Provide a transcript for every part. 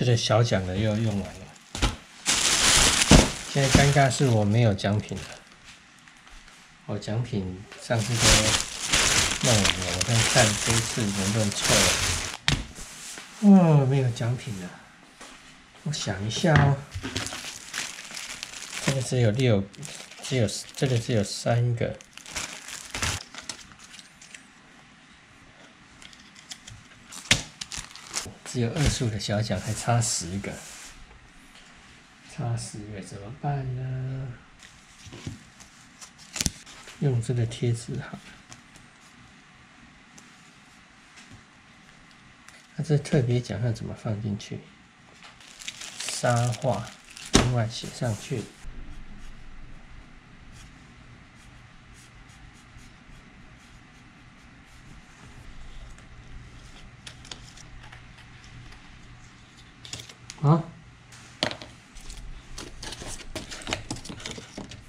这个小奖的又要用完了。现在尴尬是我没有奖品了。我奖品上次都弄完了，我看看这次能不能凑了。哦，没有奖品了。我想一下哦，这个只有六，只有这个只有三个。只有二数的小奖，还差十个，差十个怎么办呢？用这个贴纸好。那这特别奖要怎么放进去？沙画，另外写上去。啊！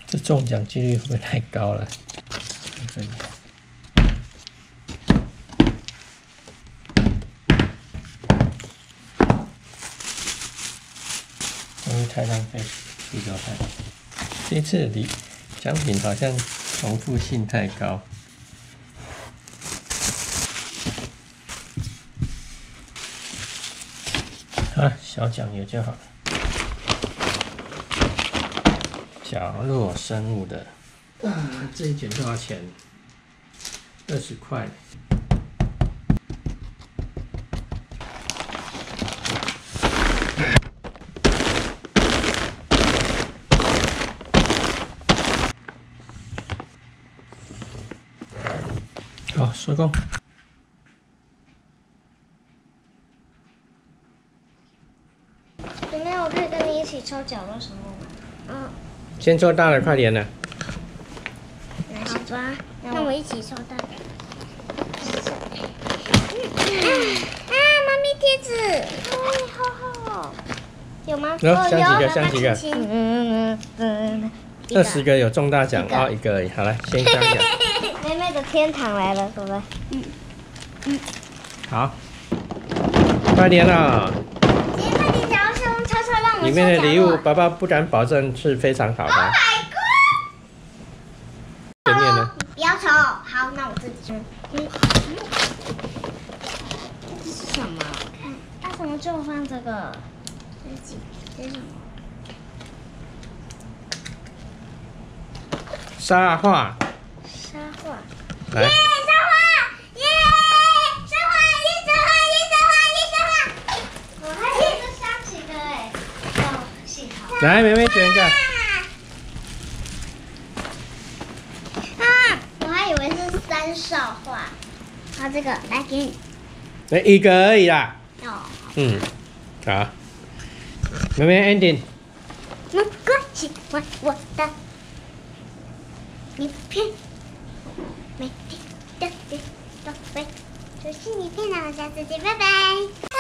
这中奖几率会不会太高了？这里，不会太浪费，比较太。这次的奖品好像重复性太高。啊，小奖也就好。角落生物的，啊，这一卷多少钱？二十块。好，收工。妹妹，我可以跟你一起抽角落生物吗？嗯，先做大的，快点的。好吧，那我一起做大的。啊，妈咪贴纸，哎，好好哦。有吗？有，像几个，像几个。嗯嗯嗯嗯。二十个有中大奖啊，一个而已。好了，先香奖。妹妹的天堂来了，对不对？嗯嗯。好，快点了。里面的礼物，爸爸不敢保证是非常好的。前面呢？不要抽，好，那我自己抽。嗯。这是什么？看，那怎么就放这个？这是几？这是什么？沙画。沙画。来。来，妹妹选一个。啊，我还以为是三少画。好，这个来给你。来一个而已啦。哦。嗯，好。妹妹 ending。没关系，我我的名片，每天的的宝贝，就是你片了，下次见，拜拜。